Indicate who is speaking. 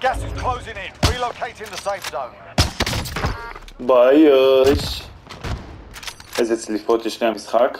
Speaker 1: Gas is closing in. Relocating the safe zone.
Speaker 2: Bei euch. Ersetzlich wollte ich schnell am Schrank.